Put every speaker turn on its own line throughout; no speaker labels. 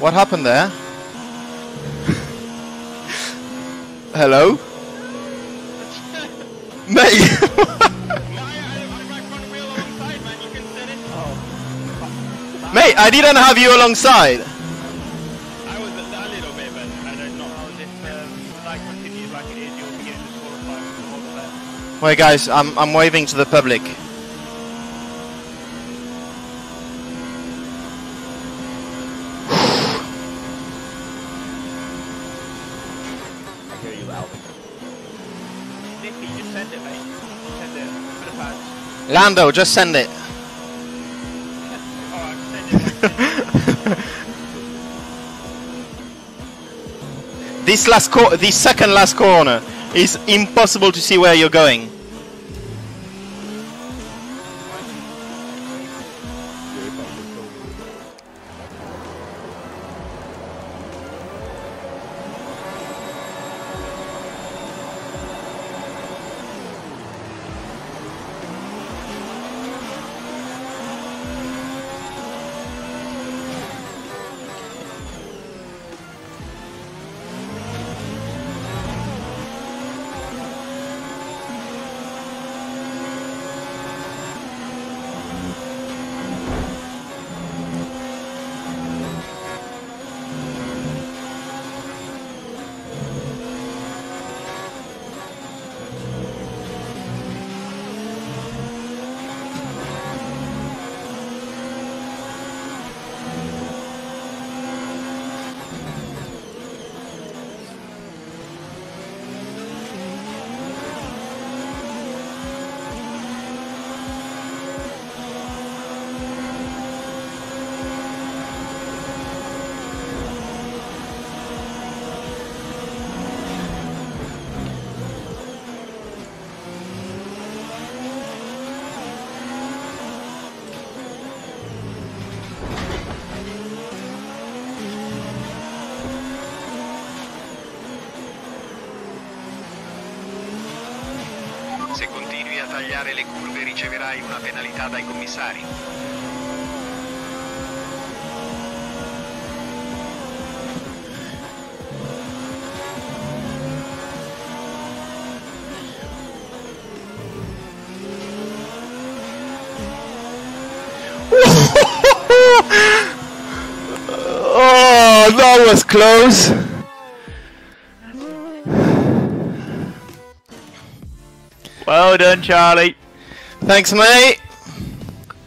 What happened there? Hello? Mate! Mate, I didn't have you alongside!
I was a, a little bit, but I don't know how this um, like continues like it is. You'll be getting disqualified with of that.
Wait guys, I'm, I'm waving to the public.
Hear you, Alvin.
Nicky, just send it, mate. Send it for the fans.
Lando, just send it.
Alright, send it.
This last cor- this second last corner is impossible to see where you're going.
Tagliare le curve riceverai una penalità dai commissari.
Oh, that was close.
Well done, Charlie.
Thanks, mate.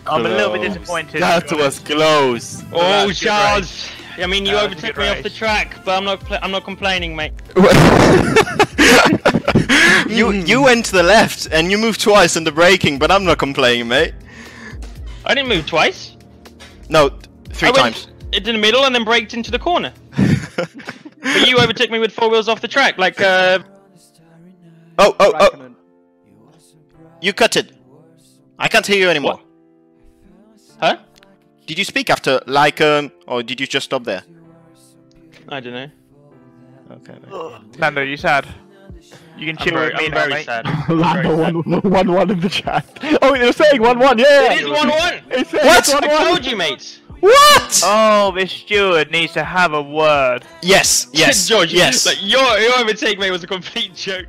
I'm a little bit disappointed.
That was close.
Oh,
That's
Charles! I mean, you
That was a
overtook
good
me off the track, but I'm not. Pl- I'm not complaining, mate.
you you went to the left and you moved twice in the braking, but I'm not complaining, mate.
I didn't move twice.
No, three
I went
times.
into the middle and then braked into the corner. But you overtook me with four wheels off the track, like uh.
oh, oh, oh! You cut it. I can't hear you anymore.
Huh?
Did you speak after like um, or did you just stop there?
I don't know.
Okay. Mate.
Lando, you sad? You can
I'm very,
with me
I'm
now,
very sad.
Lando
Very sad.
one, one one in the chat. Oh, it was saying one one. Yeah.
It is one one.
It's
What?
it's one
I
one.
told you, mates.
What?
Oh, this steward needs to have a word.
Yes, yes,
George.
yes.
Like your your overtake, mate, was a complete joke.